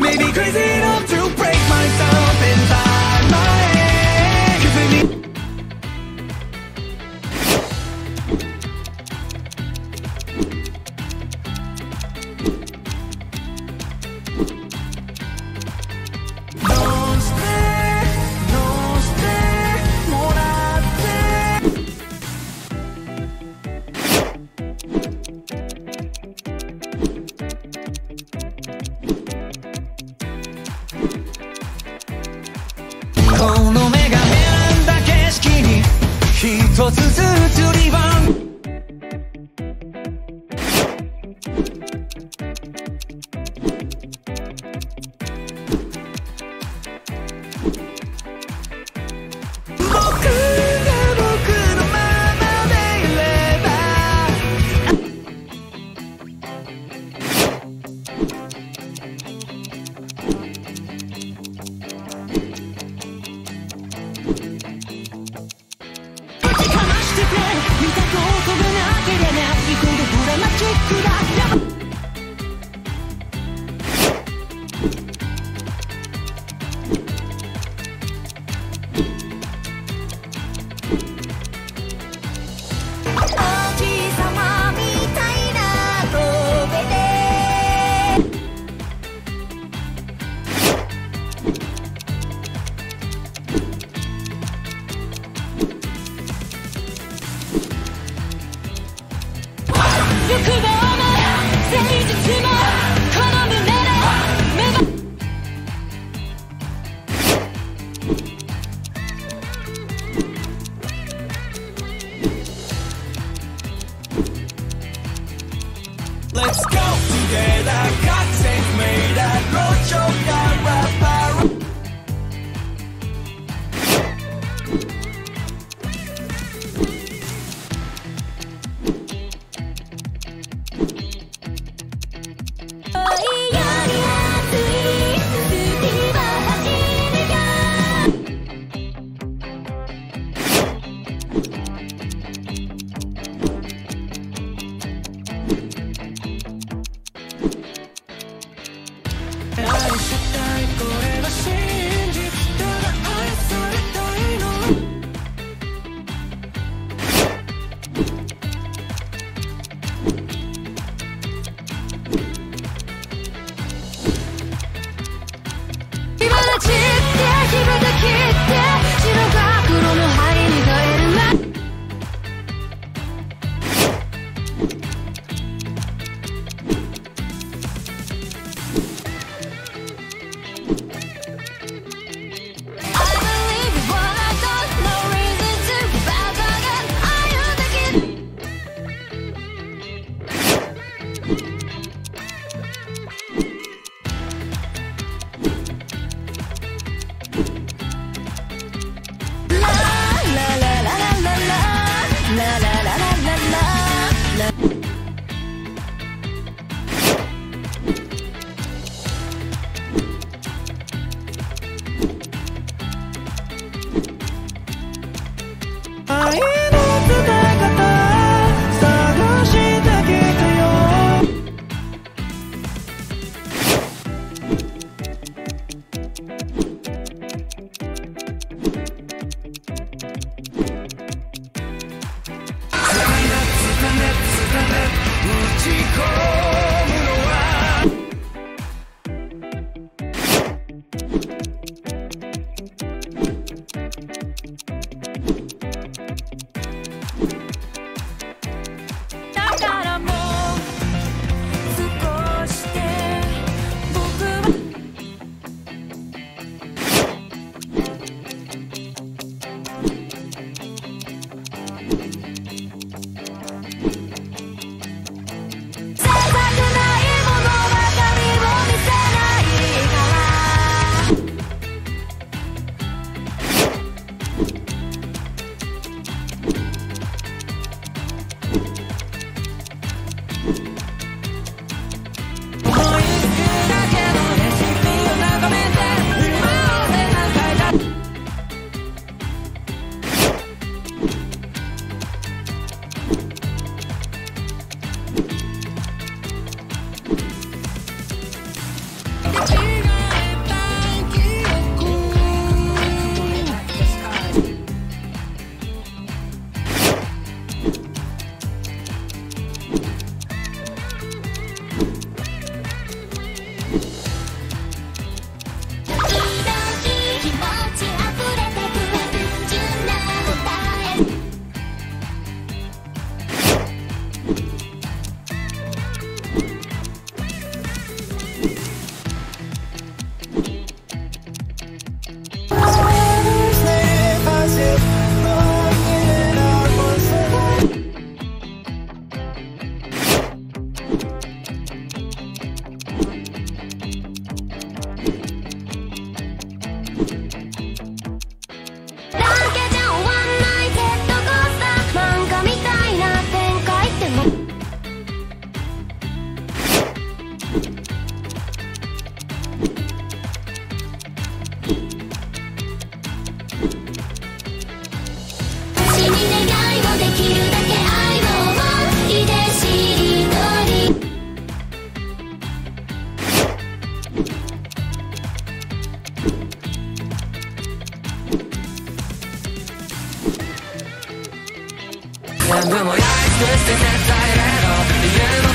made me crazy enough to break myself 自责如 全部燃やし尽くして絶対例の理由も